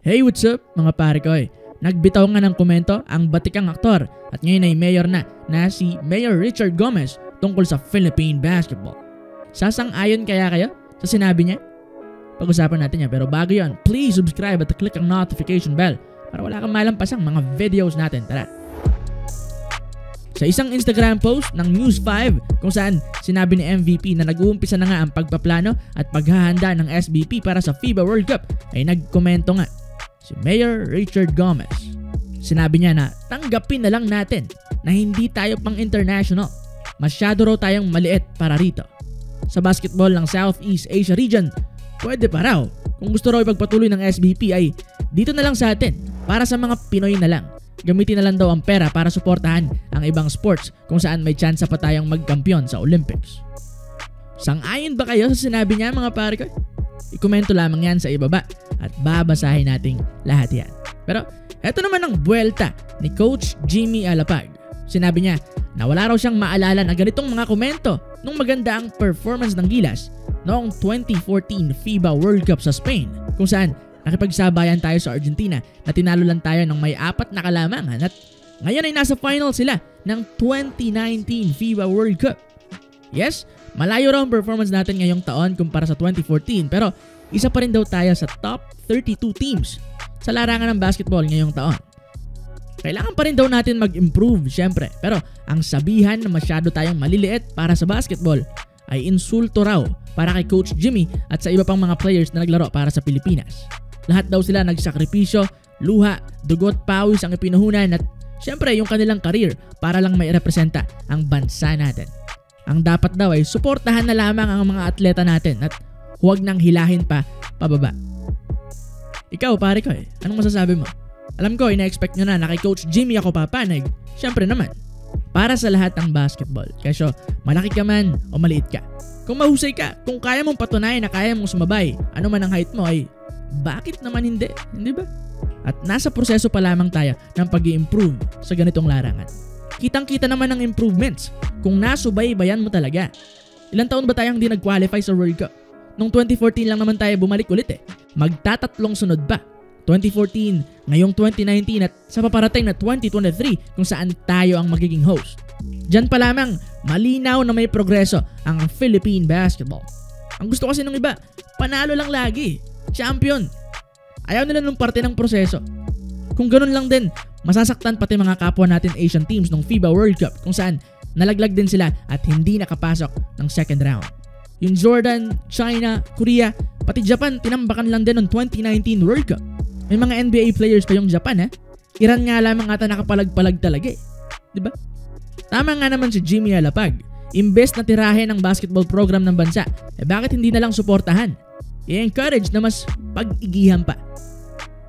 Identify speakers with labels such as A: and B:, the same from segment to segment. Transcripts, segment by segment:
A: Hey, what's up mga pare ko eh. Nagbitaw nga ng komento ang batikang aktor at ngayon ay mayor na na si Mayor Richard Gomez tungkol sa Philippine basketball. Sasang-ayon kaya kayo sa sinabi niya? Pag-usapan natin yan pero bago yon, please subscribe at click ang notification bell para wala kang malampasang mga videos natin. Tara! Sa isang Instagram post ng News 5 kung saan sinabi ni MVP na nag-uumpisa na nga ang pagpaplano at paghahanda ng SBP para sa FIBA World Cup ay nagkomento nga si Mayor Richard Gomez. Sinabi niya na tanggapin na lang natin na hindi tayo pang international. Masyado raw tayong maliit para rito. Sa basketball ng Southeast Asia region, pwede pa raw. Kung gusto raw ipagpatuloy ng SBP ay dito na lang sa atin para sa mga Pinoy na lang gamitin na lang daw ang pera para suportahan ang ibang sports kung saan may chance pa tayong magkampiyon sa Olympics. Sang-ayon ba kayo sa sinabi niya mga pare ko? I-komento lamang yan sa ibaba at babasahin nating lahat yan. Pero eto naman ang buwelta ni Coach Jimmy Alapag. Sinabi niya na wala raw siyang maalala na ganitong mga komento nung maganda ang performance ng Gilas noong 2014 FIBA World Cup sa Spain kung saan Nakipagsabayan tayo sa Argentina na tinalo lang tayo ng may apat na kalamangan at ngayon ay nasa final sila ng 2019 FIBA World Cup. Yes, malayo raw ang performance natin ngayong taon kumpara sa 2014 pero isa pa rin daw tayo sa top 32 teams sa larangan ng basketball ngayong taon. Kailangan pa rin daw natin mag-improve syempre pero ang sabihan na masyado tayong maliliit para sa basketball ay insulto raw para kay Coach Jimmy at sa iba pang mga players na naglaro para sa Pilipinas. Lahat daw sila nagsakripisyo, luha, dugot, pawis ang ipinuhunan at syempre yung kanilang career para lang may representa ang bansa natin. Ang dapat daw ay suportahan na lamang ang mga atleta natin at huwag nang hilahin pa pababa. Ikaw pare ko eh, anong masasabi mo? Alam ko, ina-expect nyo na na kay Coach Jimmy ako papanig. Syempre naman, para sa lahat ng basketball. Kasyo, malaki ka man o maliit ka. Kung mahusay ka, kung kaya mong patunayan na kaya mong sumabay, ano man ang height mo ay bakit naman hindi? Hindi ba? At nasa proseso pa lamang tayo ng pag improve sa ganitong larangan. Kitang-kita naman ang improvements kung nasubaybayan mo talaga. Ilang taon ba tayong hindi nag-qualify sa World Cup? Noong 2014 lang naman tayo bumalik ulit eh. Magtatatlong sunod pa. 2014, ngayong 2019 at sa paparating na 2023 kung saan tayo ang magiging host. Diyan pa lamang, malinaw na may progreso ang Philippine basketball. Ang gusto kasi ng iba, panalo lang lagi. Champion. Ayaw nila nung parte ng proseso. Kung ganun lang din, masasaktan pati mga kapwa natin Asian teams ng FIBA World Cup kung saan nalaglag din sila at hindi nakapasok ng second round. Yung Jordan, China, Korea, pati Japan tinambakan lang din ng 2019 World Cup. May mga NBA players pa yung Japan ha. Iran nga lamang ata nakapalag-palag talaga eh. ba? Diba? Tama nga naman si Jimmy Alapag. Imbes na tirahin ang basketball program ng bansa, eh bakit hindi na lang suportahan? i-encourage na mas pag-igihan pa.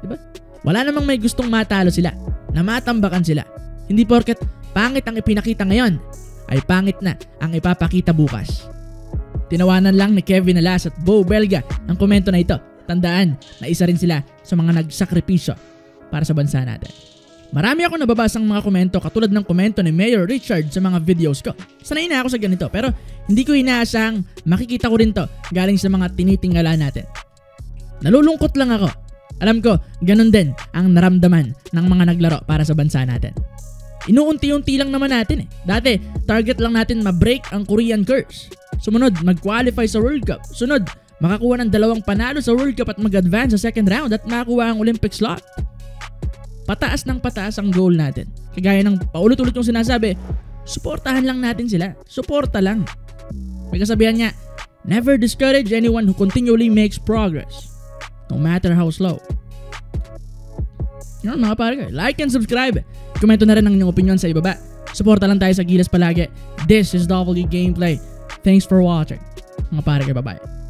A: Diba? Wala namang may gustong matalo sila, na matambakan sila. Hindi porket pangit ang ipinakita ngayon, ay pangit na ang ipapakita bukas. Tinawanan lang ni Kevin Alas at Bo Belga ang komento na ito. Tandaan na isa rin sila sa mga nagsakripisyo para sa bansa natin. Marami ako nababasang mga komento katulad ng komento ni Mayor Richard sa mga videos ko. Sanay na ako sa ganito pero hindi ko inaasang makikita ko rin to galing sa mga tinitingala natin. Nalulungkot lang ako. Alam ko, ganun din ang naramdaman ng mga naglaro para sa bansa natin. Inuunti-unti lang naman natin eh. Dati, target lang natin ma-break ang Korean curse. Sumunod, mag-qualify sa World Cup. Sunod, makakuha ng dalawang panalo sa World Cup at mag-advance sa second round at makakuha ang Olympic slot pataas ng pataas ang goal natin. Kagaya ng paulit-ulit yung sinasabi, suportahan lang natin sila. Suporta lang. May kasabihan niya, never discourage anyone who continually makes progress, no matter how slow. Yun mga pare like and subscribe. Komento na rin ang inyong opinion sa ibaba. Suporta lang tayo sa Gilas palagi. This is W Gameplay. Thanks for watching. Mga pare bye-bye.